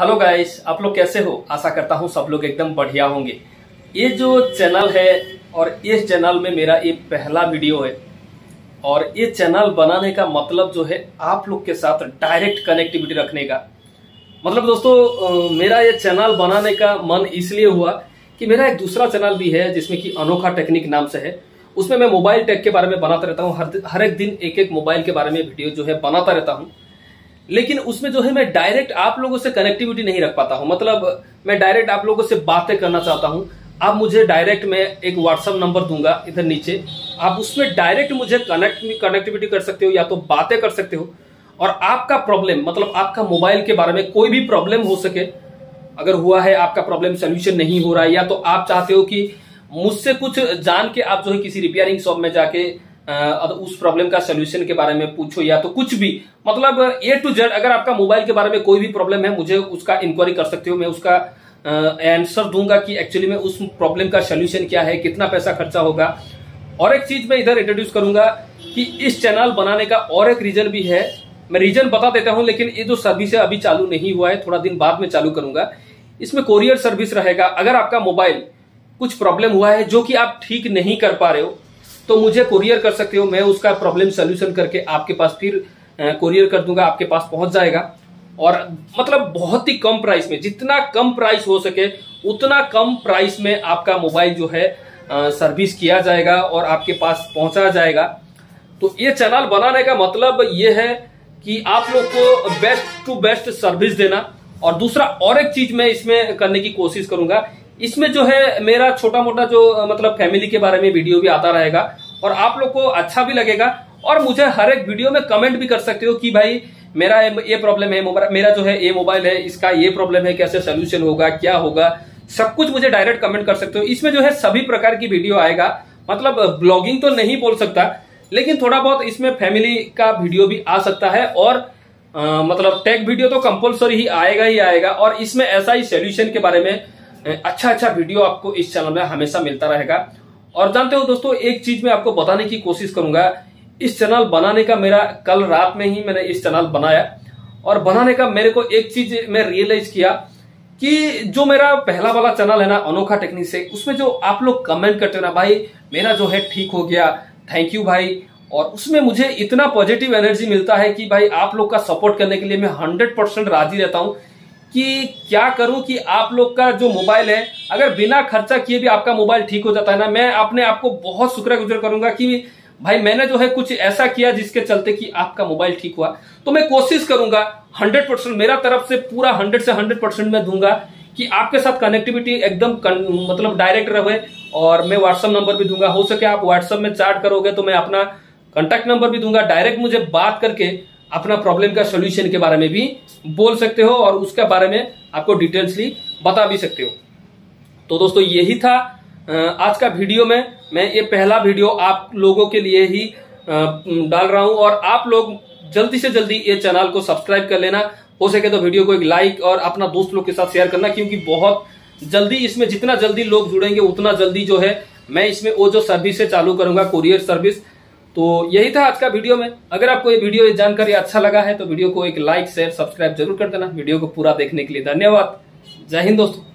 Hello guys आप लोग कैसे हो? आशा करता हूँ सब लोग एकदम बढ़िया होंगे। ये जो चैनल है और इस चैनल में मेरा ये पहला वीडियो है। और ये चैनल बनाने का मतलब जो है आप लोग के साथ डायरेक्ट कनेक्टिविटी रखने का। मतलब दोस्तों मेरा ये चैनल बनाने का मन इसलिए हुआ कि मेरा एक दूसरा चैनल भी है जिसमें कि अनोखा टेक्निक नाम से है। उसमें मैं मोबाइल टेक के बारे में बनाता रहता हूँ। हर हर एक दिन एक एक मोबाइल के बारे में वीडियो जो है बनाता रहता हूँ। लेकिन उसमें जो है मैं डायरेक्ट आप लोगों से कनेक्टिविटी नहीं रख पाता हूँ। मतलब मैं डायरेक्ट आप लोगों से बातें करना चाहता हूँ। आप मुझे डायरेक्ट मैं एक व्हाट्सअप नंबर दूँगा इधर नीचे। आप उसमें डायरेक्ट मुझे कनेक्ट कनेक्टिविटी कर सकते हो या तो बातें कर सकते हो। और आपका प्रॉब्लम मतलब आपका मोबाइल के बारे में कोई भी प्रॉब्लम हो सके, अगर हुआ है, आपका प्रॉब्लम सोल्यूशन नहीं हो रहा है, या तो आप चाहते हो कि मुझसे कुछ जान के आप जो है किसी रिपेयरिंग शॉप में जाके अ, उस प्रॉब्लम का सोल्यूशन के बारे में पूछो या तो कुछ भी। मतलब ए टू जेड अगर आपका मोबाइल के बारे में कोई भी प्रॉब्लम है मुझे उसका इंक्वायरी कर सकते हो। मैं उसका आंसर दूँगा कि एक्चुअली में उस प्रॉब्लम का सोल्यूशन क्या है कितना पैसा खर्चा होगा। और एक चीज़ मैं इधर इंट्रोड्यूस करूँगा कि इस चैनल बनाने का और एक रीजन भी है। मैं रीजन बता देता हूँ लेकिन ये जो सर्विस है अभी चालू नहीं हुआ है। थोड़ा दिन बाद में चालू करूँगा। इसमें कोरियर सर्विस रहेगा। अगर आपका मोबाइल कुछ प्रॉब्लम हुआ है जो कि आप ठीक नहीं कर पा रहे हो तो मुझे कुरियर कर सकते हो, मैं उसका प्रॉब्लम सोल्यूशन करके आपके पास फिर कुरियर कर दूँगा, आपके पास पहुँच जाएगा। और मतलब बहुत ही कम प्राइस में, जितना कम प्राइस हो सके, उतना कम प्राइस में आपका मोबाइल जो है सर्विस किया जाएगा और आपके पास पहुँचा जाएगा। तो ये चैनल बनाने का मतलब ये है कि आप लोग को बेस्ट टू बेस्ट सर्विस देना। और दूसरा और एक चीज़ मैं इसमें करने की कोशिश करूँगा इसमें जो है मेरा छोटा मोटा जो मतलब फैमिली के बारे में वीडियो भी आता रहेगा और आप लोग को अच्छा भी लगेगा और मुझे हर एक वीडियो में कमेंट भी कर सकते हो कि भाई मेरा ये प्रॉब्लम है मेरा जो है ये मोबाइल है इसका ये प्रॉब्लम है कैसे सोल्यूशन होगा क्या होगा सब कुछ मुझे डायरेक्ट कमेंट कर सकते हो। इसमें जो है सभी प्रकार की वीडियो आएगा मतलब ब्लॉगिंग तो नहीं बोल सकता लेकिन थोड़ा बहुत इसमें फैमिली का वीडियो भी आ सकता है और आ, मतलब टेक वीडियो तो कंपलसरी ही आएगा ही आएगा और इसमें ऐसा ही सोल्यूशन के बारे में अच्छा अच्छा वीडियो आपको इस चैनल में हमेशा मिलता रहेगा। और जानते हो दोस्तों, एक चीज़ मैं आपको बताने की कोशिश करूँगा। इस चैनल बनाने का मेरा कल रात में ही मैंने इस चैनल बनाया। और बनाने का मेरे को एक चीज़ मैं रियलाइज़ किया कि जो मेरा पहला वाला चैनल है ना, अनोखा टेक्निक से, उसमें जो आप लोग कमेंट करते हो ना, भाई, मेरा जो है ठीक हो गया थैंक यू भाई। और उसमें मुझे इतना पॉजिटिव एनर्जी मिलता है कि भाई, आप लोग का सपोर्ट करने के लिए मैं हंड्रेड परसेंट राज़ी रहता हूँ। कि क्या करूँ कि आप लोग का जो मोबाइल है अगर बिना खर्चा किए भी आपका मोबाइल ठीक हो जाता है ना? मैं अपने आप को बहुत शुक्र करूँगा कि भाई मैंने जो है कुछ ऐसा किया जिसके चलते कि आपका मोबाइल ठीक हुआ। तो मैं कोशिश करूँगा हंड्रेड परसेंट मेरा तरफ़ से पूरा हंड्रेड से हंड्रेड परसेंट मैं दूँगा कि आपके साथ कनेक्टिविटी एकदम कन, मतलब डायरेक्ट रहे और मैं व्हाट्सअप नंबर भी दूँगा। हो सके आप व्हाट्सअप में चैट करोगे तो मैं अपना कॉन्टैक्ट नंबर भी दूँगा। डायरेक्ट मुझे बात करके अपना प्रॉब्लम का सोल्यूशन के बारे में भी बोल सकते हो और उसके बारे में आपको डिटेल्सली बता भी सकते हो। तो दोस्तों, यही था आज का वीडियो में। मैं ये पहला वीडियो आप लोगों के लिए ही डाल रहा हूँ और आप लोग जल्दी से जल्दी ये चैनल को सब्सक्राइब कर लेना। हो सके तो वीडियो को एक लाइक और अपना दोस्त लोग के साथ शेयर करना, क्योंकि बहुत जल्दी इसमें जितना जल्दी लोग जुड़ेंगे, उतना जल्दी जो है, मैं इसमें वो जो सर्विस है चालू करूँगा कुरियर सर्विस तो यही था आज का वीडियो में। अगर आपको ये वीडियो, ये जानकारी अच्छा लगा है तो वीडियो को एक लाइक, शेयर, सब्सक्राइब ज़रूर कर देना। वीडियो को पूरा देखने के लिए धन्यवाद। जय हिंद दोस्तों।